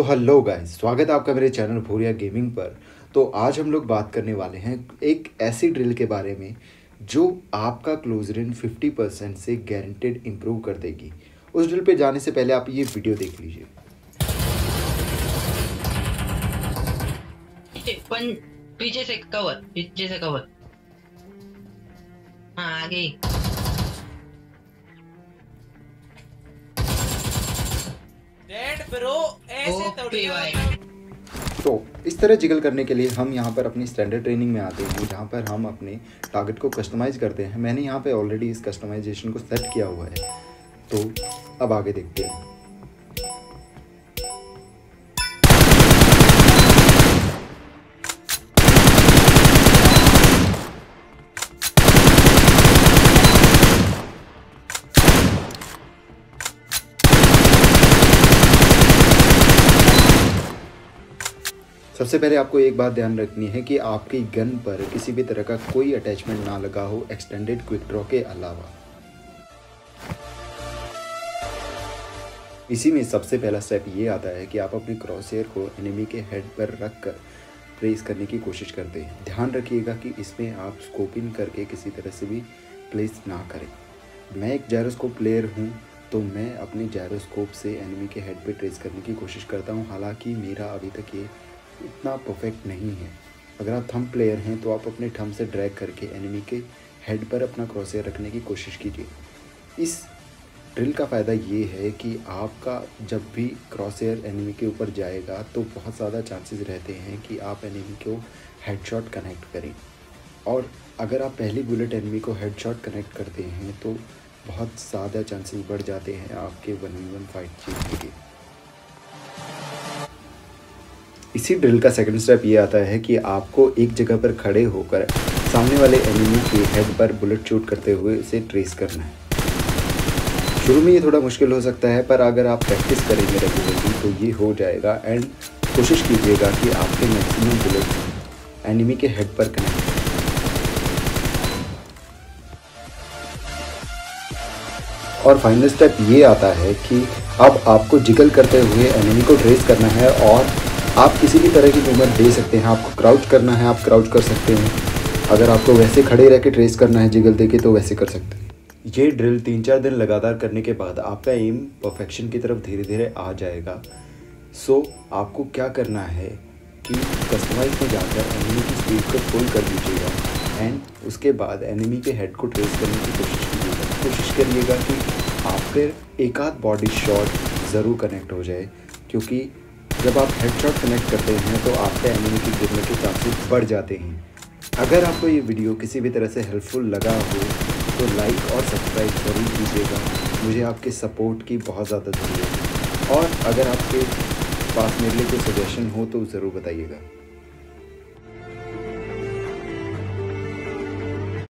तो hello guys स्वागत है आपका मेरे चैनल भूरिया गेमिंग पर। तो आज हम लोग बात करने वाले हैं एक ऐसी ड्रिल के बारे में जो आपका क्लोज रेंज फिफ्टी परसेंट से गारंटेड इम्प्रूव कर देगी। उस ड्रिल पे जाने से पहले आप ये वीडियो देख लीजिए। पीछे से कवर पीछे से कवर हाँ आगे डेड ब्रो तो इस तरह जिगल करने के लिए हम यहाँ पर अपनी स्टैंडर्ड ट्रेनिंग में आते हैं, जहाँ पर हम अपने टारगेट को कस्टमाइज करते हैं। मैंने यहाँ पे ऑलरेडी इस कस्टमाइजेशन को सेट किया हुआ है। तो अब आगे देखते हैं। सबसे पहले आपको एक बात ध्यान रखनी है कि आपकी गन पर किसी भी तरह का कोई अटैचमेंट ना लगा हो एक्सटेंडेड क्विक ड्रॉ के अलावा। इसी में सबसे पहला स्टेप ये आता है कि आप अपने क्रॉसहेयर को एनिमी के हेड पर रख कर प्लेस करने की कोशिश करते हैं। ध्यान रखिएगा कि इसमें आप स्कोपिंग करके किसी तरह से भी प्लेस ना करें। मैं एक जैरोस्कोप प्लेयर हूँ तो मैं अपने जैरोस्कोप से एनिमी के हेड पे ट्रेस करने की कोशिश करता हूँ। हालाँकि मेरा अभी तक ये इतना परफेक्ट नहीं है। अगर आप थम प्लेयर हैं तो आप अपने थंब से ड्रैग करके एनिमी के हेड पर अपना क्रॉसहेयर रखने की कोशिश कीजिए। इस ड्रिल का फ़ायदा ये है कि आपका जब भी क्रॉसहेयर एनिमी के ऊपर जाएगा तो बहुत ज़्यादा चांसेस रहते हैं कि आप एनिमी को हेडशॉट कनेक्ट करें। और अगर आप पहली बुलेट एनिमी को हेडशॉट कनेक्ट करते हैं तो बहुत ज़्यादा चांसेस बढ़ जाते हैं आपके वन वन फाइट जीतने के। इसी ड्रिल का सेकंड स्टेप ये आता है कि आपको एक जगह पर खड़े होकर सामने वाले एनिमी के हेड पर बुलेट शूट करते हुए इसे ट्रेस करना है। शुरू में ये थोड़ा मुश्किल हो सकता है, पर अगर आप प्रैक्टिस करेंगे रेगुलरली तो ये हो जाएगा एंड कोशिश कीजिएगा कि आपके मैक्सिमम बुलेट एनिमी के हेड पर कनेक्ट और फाइनल स्टेप ये आता है कि अब आपको जिगल करते हुए एनिमी को ट्रेस करना है और आप किसी भी तरह की मूवमेंट दे सकते हैं आपको क्राउच करना है आप क्राउच कर सकते हैं। अगर आपको वैसे खड़े रह के ट्रेस करना है जिगल दे के तो वैसे कर सकते हैं। ये ड्रिल तीन चार दिन लगातार करने के बाद आपका एम परफेक्शन की तरफ़ धीरे धीरे आ जाएगा। सो so, आपको क्या करना है कि कस्टमाइज में जाकर एनिमी की स्पीड को फुल कर दीजिएगा एंड उसके बाद एनिमी के हेड को ट्रेस करने की कोशिश कीजिएगा। कोशिश करिएगा कि आप फिर एक आध बॉडी शॉट ज़रूर कनेक्ट हो जाए क्योंकि जब आप हेडशॉट कनेक्ट करते हैं तो आपके एनिमी की गिरने के चांसेस बढ़ जाते हैं। अगर आपको ये वीडियो किसी भी तरह से हेल्पफुल लगा हो तो लाइक और सब्सक्राइब ज़रूर कीजिएगा। मुझे आपके सपोर्ट की बहुत ज़्यादा ज़रूरत है। और अगर आपके पास मेरे लिए कोई सजेशन हो तो ज़रूर बताइएगा।